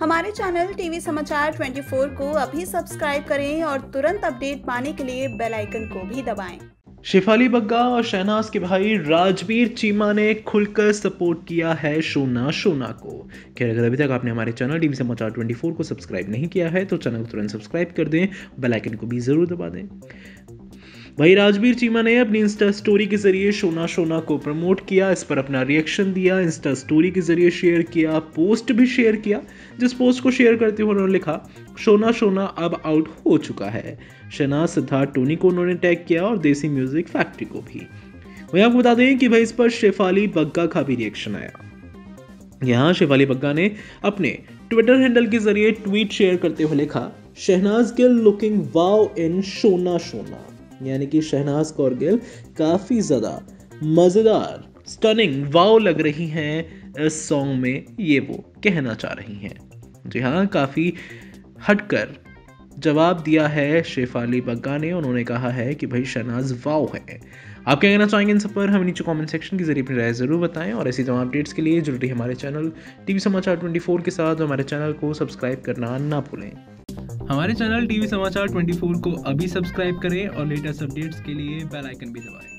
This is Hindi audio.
हमारे चैनल टीवी समाचार 24 को अभी सब्सक्राइब करें और तुरंत अपडेट पाने के लिए बेल आइकन को भी दबाएँ। शिफाली बग्गा और शहनाज के भाई राजवीर चीमा ने खुलकर सपोर्ट किया है शोना शोना को खैर, अगर अभी तक आपने हमारे चैनल टीवी समाचार 24 को सब्सक्राइब नहीं किया है तो चैनल को तुरंत सब्सक्राइब कर दें, बेल आइकन को भी ज़रूर दबा दें वही राजवीर चीमा ने अपनी इंस्टा स्टोरी के ज़रिए शोना शोना को प्रमोट किया, इस पर अपना रिएक्शन दिया, इंस्टा स्टोरी के ज़रिए शेयर किया पोस्ट भी शेयर किया, जिस पोस्ट को शेयर करते हुए उन्होंने लिखा, शोना शोना अब आउट हो चुका है। शनाज सिद्धार्थ, टोनी को उन्होंने टैग किया और देसी म्यूज़िक फैक्ट्री को भी। वही आपको बता दें कि भाई इस पर शेफाली बग्गा का भी रिएक्शन आया। यहाँ शेफाली बग्गा ने अपने ट्विटर हैंडल के ज़रिए ट्वीट शेयर करते हुए लिखा, Shehnaaz Gill looking wow in Shona Shona. यानी कि शहनाज कौर गिल, काफ़ी ज़्यादा मज़ेदार स्टनिंग वाव लग रही हैं इस सॉन्ग में ये वो कहना चाह रही हैं। जी हाँ काफ़ी हटकर जवाब दिया है शेफाली बग्गा ने। उन्होंने कहा है कि भाई शहनाज वाव है। आप क्या कहना चाहेंगे इन सब पर? हमें नीचे कमेंट सेक्शन के ज़रिए अपनी राय ज़रूर बताएँ और ऐसी तमाम अपडेट्स के लिए जुड़े हमारे चैनल टीवी समाचार 24 के साथ। हमारे चैनल को सब्सक्राइब करना ना भूलें। हमारे चैनल टीवी समाचार 24 को अभी सब्सक्राइब करें और लेटेस्ट अपडेट्स के लिए बेल आइकन भी दबाएँ।